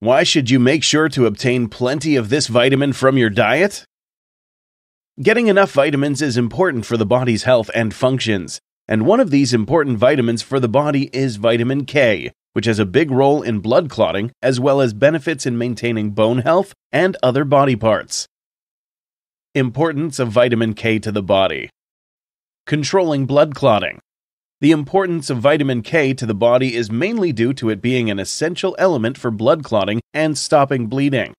Why should you make sure to obtain plenty of this vitamin from your diet? Getting enough vitamins is important for the body's health and functions, and one of these important vitamins for the body is vitamin K, which has a big role in blood clotting as well as benefits in maintaining bone health and other body parts. Importance of vitamin K to the body Controlling blood clotting. The importance of vitamin K to the body is mainly due to it being an essential element for blood clotting and stopping bleeding.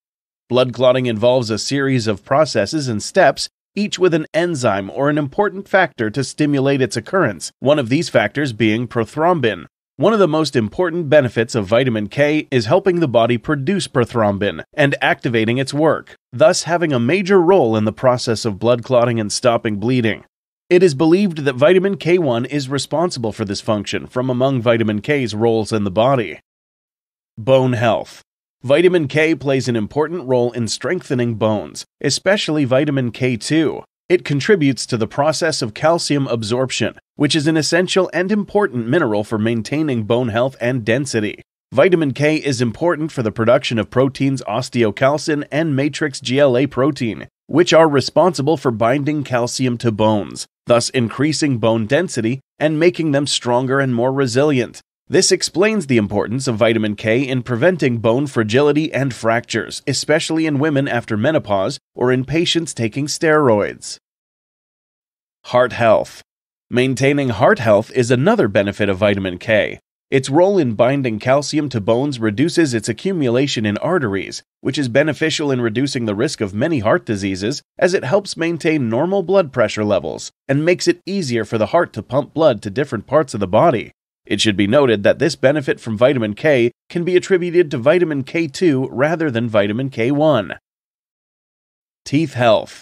Blood clotting involves a series of processes and steps, each with an enzyme or an important factor to stimulate its occurrence, one of these factors being prothrombin. One of the most important benefits of vitamin K is helping the body produce prothrombin and activating its work, thus having a major role in the process of blood clotting and stopping bleeding. It is believed that vitamin K1 is responsible for this function from among vitamin K's roles in the body. Bone health. Vitamin K plays an important role in strengthening bones, especially vitamin K2. It contributes to the process of calcium absorption, which is an essential and important mineral for maintaining bone health and density. Vitamin K is important for the production of proteins osteocalcin and matrix GLA protein, which are responsible for binding calcium to bones, thus increasing bone density and making them stronger and more resilient. This explains the importance of vitamin K in preventing bone fragility and fractures, especially in women after menopause or in patients taking steroids. Heart health. Maintaining heart health is another benefit of vitamin K. Its role in binding calcium to bones reduces its accumulation in arteries, which is beneficial in reducing the risk of many heart diseases as it helps maintain normal blood pressure levels and makes it easier for the heart to pump blood to different parts of the body. It should be noted that this benefit from vitamin K can be attributed to vitamin K2 rather than vitamin K1. Teeth health.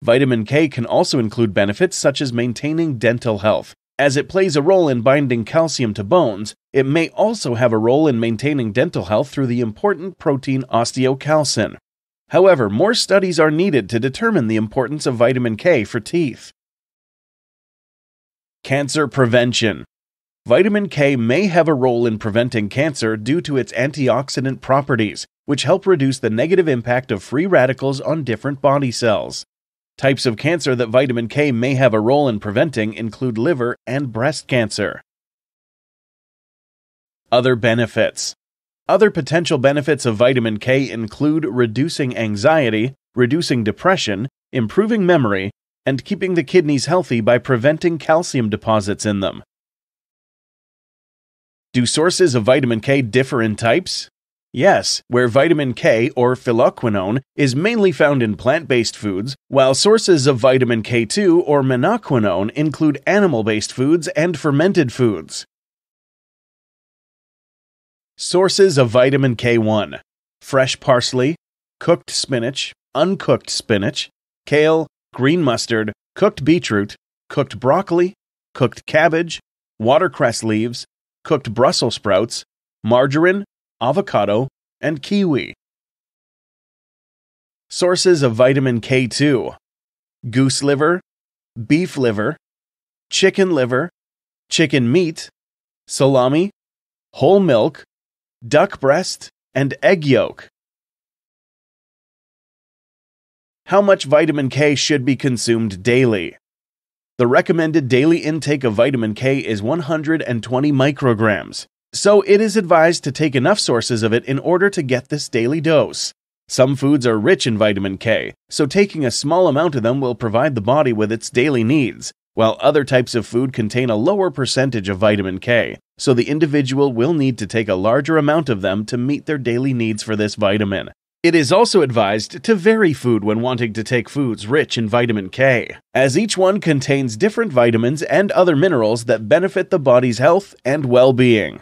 Vitamin K can also include benefits such as maintaining dental health, as it plays a role in binding calcium to bones, it may also have a role in maintaining dental health through the important protein osteocalcin. However, more studies are needed to determine the importance of vitamin K for teeth. Cancer prevention. Vitamin K may have a role in preventing cancer due to its antioxidant properties, which help reduce the negative impact of free radicals on different body cells. Types of cancer that vitamin K may have a role in preventing include liver and breast cancer. Other benefits Other potential benefits of vitamin K include reducing anxiety, reducing depression, improving memory, and keeping the kidneys healthy by preventing calcium deposits in them. Do sources of vitamin K differ in types? Yes, where vitamin K or phylloquinone is mainly found in plant based foods, while sources of vitamin K2 or menaquinone include animal based foods and fermented foods. Sources of vitamin K1 fresh parsley, cooked spinach, uncooked spinach, kale, green mustard, cooked beetroot, cooked broccoli, cooked cabbage, watercress leaves, cooked Brussels sprouts, margarine, avocado, and kiwi. Sources of vitamin K2 goose liver, beef liver, chicken liver, chicken meat, salami, whole milk, duck breast, and egg yolk. How much vitamin K should be consumed daily? The recommended daily intake of vitamin K is 120 micrograms so it is advised to take enough sources of it in order to get this daily dose. Some foods are rich in vitamin K, so taking a small amount of them will provide the body with its daily needs, while other types of food contain a lower percentage of vitamin K, so the individual will need to take a larger amount of them to meet their daily needs for this vitamin. It is also advised to vary food when wanting to take foods rich in vitamin K, as each one contains different vitamins and other minerals that benefit the body's health and well being.